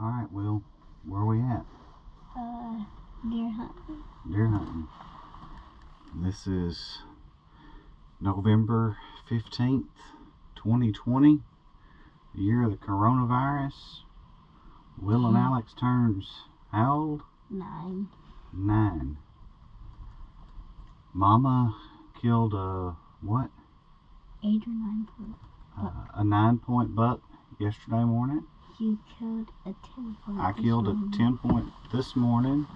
All right, Will. Where are we at? Uh, deer hunting. Deer hunting. This is November 15th, 2020, year of the coronavirus. Will and Alex turns how old? Nine. Nine. Mama killed a what? Eight or nine point. Uh, a nine point buck yesterday morning. You killed a ten point. I this killed a 10 point this morning.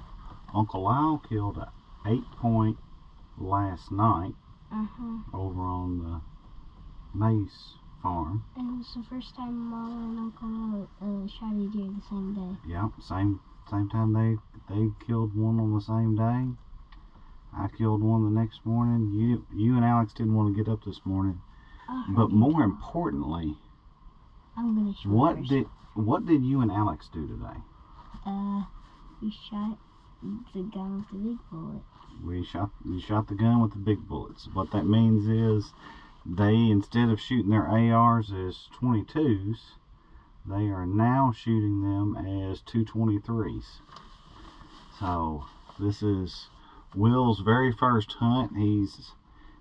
Uncle Lyle killed a 8 point last night Uh-huh. over on the Mace farm. And it was the first time Mama and Uncle uh, shot a deer the same day. Yep, same same time they they killed one on the same day. I killed one the next morning. You you and Alex didn't want to get up this morning. But more importantly, I'm gonna what did what did you and Alex do today? Uh, we shot the gun with the big bullet. We shot you shot the gun with the big bullets. What that means is they instead of shooting their ARs as 22s, they are now shooting them as 223s. So this is Will's very first hunt. He's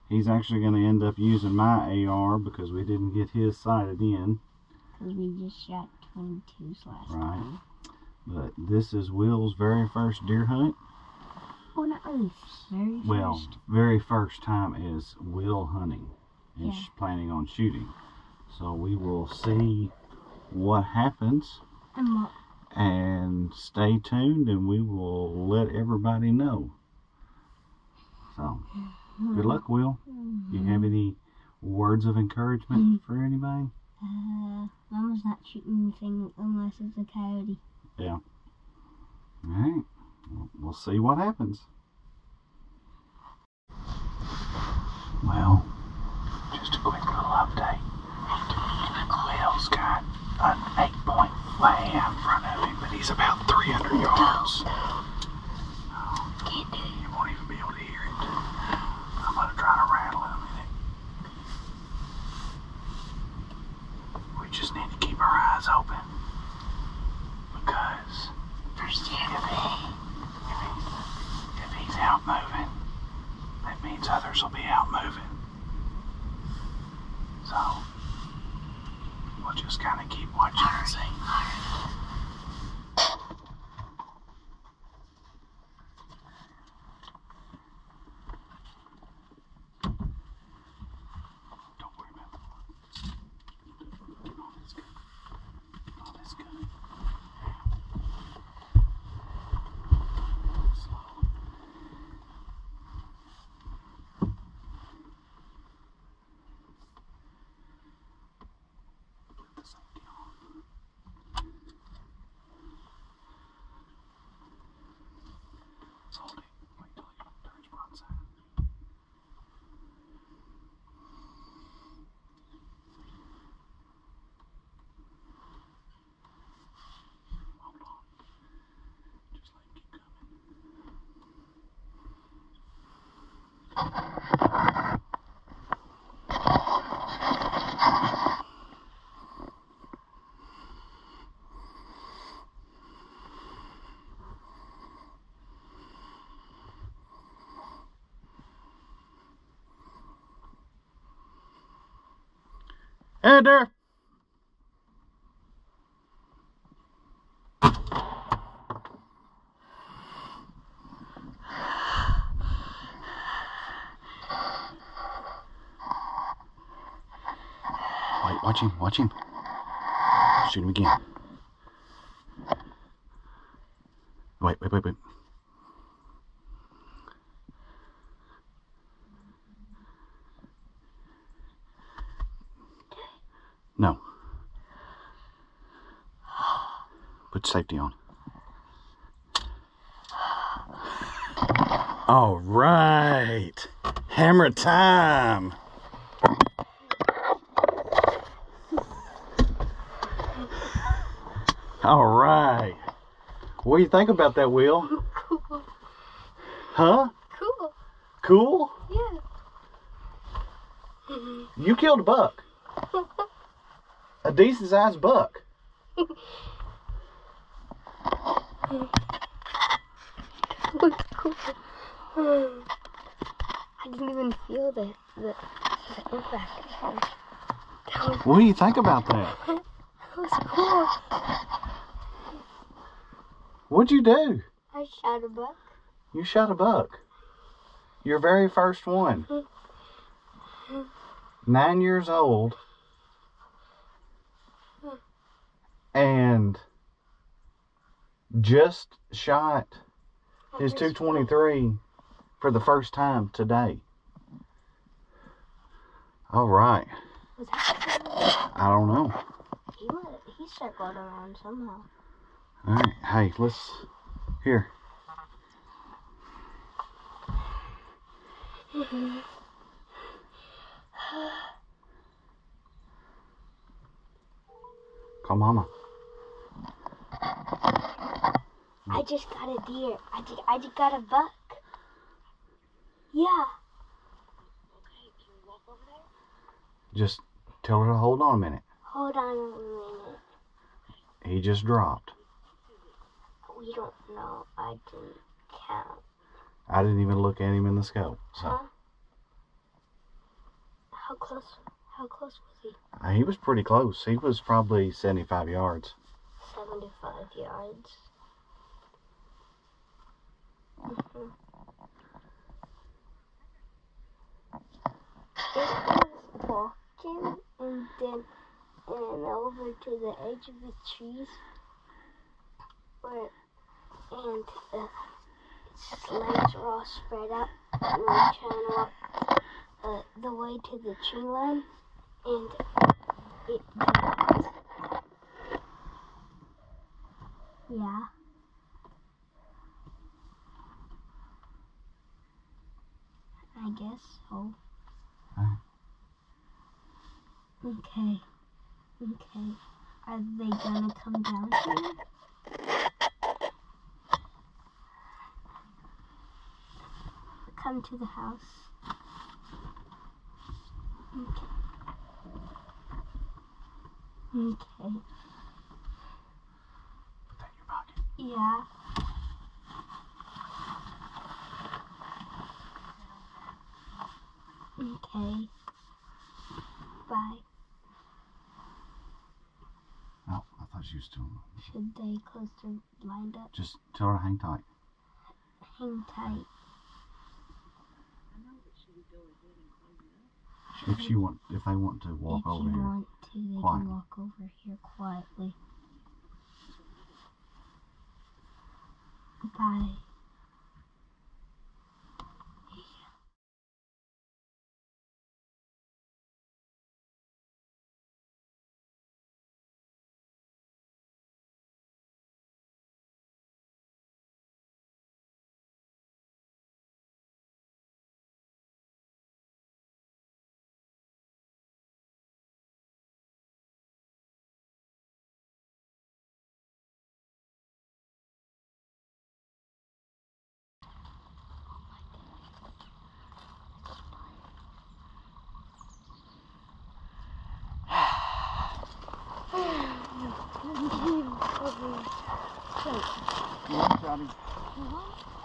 he's actually going to end up using my AR because we didn't get his sighted in. Because we just shot 22s last Right. time. But this is Will's very first deer hunt. Oh, not really. Very Well, first. very first time is Will hunting and Yeah. planning on shooting. So we will see what happens And Mo- and stay tuned and we will let everybody know. So good hmm. luck, Will. You have hmm. any words of encouragement hmm. for anybody? Uh, Mama's not shooting anything unless it's a coyote. Yeah. All right. We'll- We'll see what happens. Well, just a quick little update. Will's got an eight point way out in front of him, but he's about 300 yards. Can't do it. You won't even be able to hear it. I'm going to try to rattle him in it. We just need to keep our eyes open. Because First if, he, if, he's, if he's out moving, that means others will be out moving. So, we'll just kind of keep watching and see. Don't worry about the Oh, that's good. Oh, that's good. Slow. Put the safety on. Hold it. Wait till he turns broadside. Hold on. Just let it keep coming. Enter. Wait, watch him, watch him. Shoot him again. Wait, wait, wait, wait. No. Put safety on. All right. Hammer time. All right. What do you think about that, Will? Cool. Huh? Cool. Cool? Yeah. You killed a buck. A decent sized buck. I didn't even feel the the, the impact. Was, What do you think about that? that was cool. What'd you do? I shot a buck. You shot a buck. Your very first one. Nine years old. And just shot oh, his 223 for the first time today. All right. Was that I don't know. he? He circled around somehow. All right. Hey, let's. Here. Call mama. I just got a deer. I just, I just got a buck. Yeah. Just tell her to hold on a minute. Hold on a minute. He just dropped. We don't know. I didn't count. I didn't even look at him in the scope. So Huh? How close? How close was he? uh, he was pretty close. He was probably 75 yards. Seventy-five yards. It was walking and then and over to the edge of the trees where and the legs were all spread out and was trying to walk uh, the way to the tree line and it. Yeah. Guess Okay. Okay. Are they gonna come down here? Come to the house. Okay. Okay. Put that in your pocket. Yeah. Okay. Bye. Oh, I thought she was still. Should they close their blind up? Just tell her to hang tight. Hang tight. If she want, if they want to walk if over you here. want to, they Quiet. can walk over here quietly. Bye.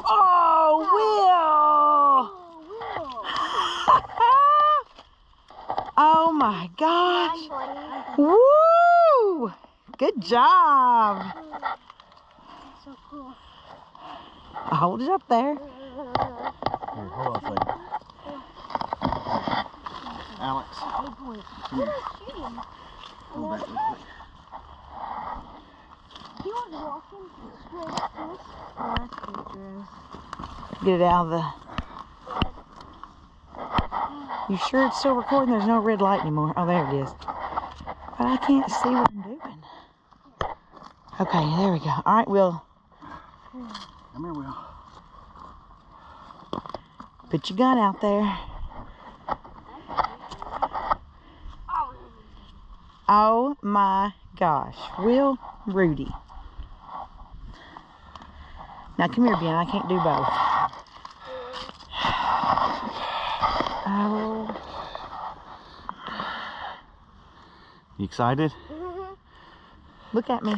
Oh, Will! oh my gosh. Woo! Good job. So cool. I'll hold it up there. Here, hold on a second. Alex, Big boy. come here. Shooting. Hold that real quick. He walking straight up to. Oh, that's dangerous. Get it out of the. You sure it's still recording? There's no red light anymore. Oh, there it is. But I can't see what I'm doing. Okay, there we go. All right, Will, Come here, Will. put your gun out there. Oh my gosh. Will Rudy. Now come here, Ben. I can't do both. Oh, You excited? look at me.